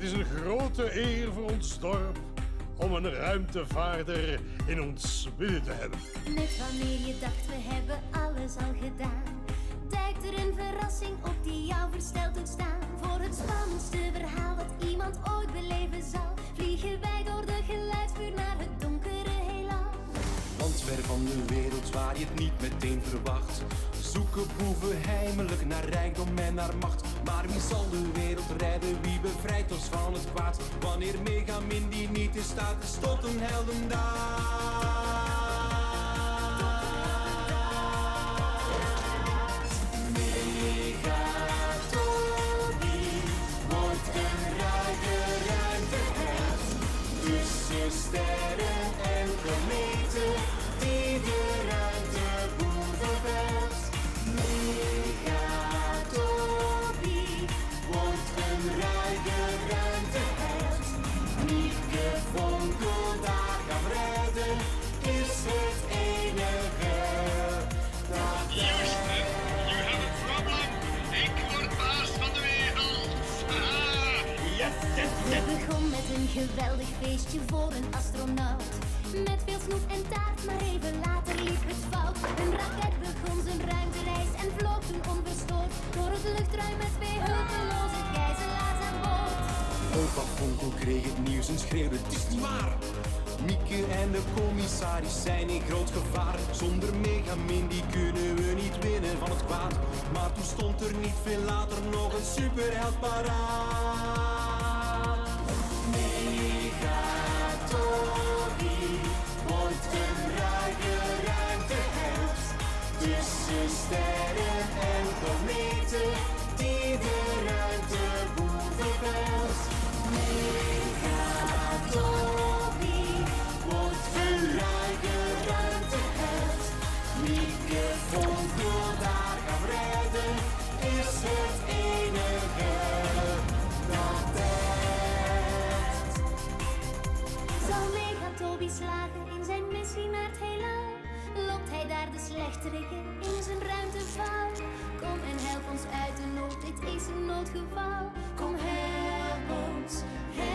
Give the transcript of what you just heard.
Het is een grote eer voor ons dorp om een ruimtevaarder in ons midden te hebben. Net wanneer je dacht we hebben alles al gedaan, duikt er een verrassing op die jou versteld doet staan. Voor het spannendste verhaal dat iemand ooit beleven zal, van de wereld waar je het niet meteen verwacht. Zoeken boeven heimelijk naar rijkdom en naar macht. Maar wie zal de wereld redden, wie bevrijdt ons van het kwaad? Wanneer Megamin die niet in staat is tot een heldendaad geweldig feestje voor een astronaut. Met veel snoep en taart, maar even later liep het fout. Een raket begon zijn ruimtereis en vloog toen onverstoord door het luchtruim met twee hulpeloze gijzelaars aan boord. Opa Fonkel kreeg het nieuws en schreeuwde, het is niet waar! Mieke en de commissaris zijn in groot gevaar. Zonder Megamin die kunnen we niet winnen van het kwaad. Maar toen stond er niet veel later nog een superheld paraat. Sterren en kometen die de ruimte boevenveld. Megatopie wordt een ruige ruimteheld. Mieke Vonkel daar kan redden is het enige dat telt. Zal Megatobi slagen in zijn missie naar het? Daar de slechteriken in zijn ruimteval? Kom en help ons uit de nood, dit is een noodgeval. Kom help ons, help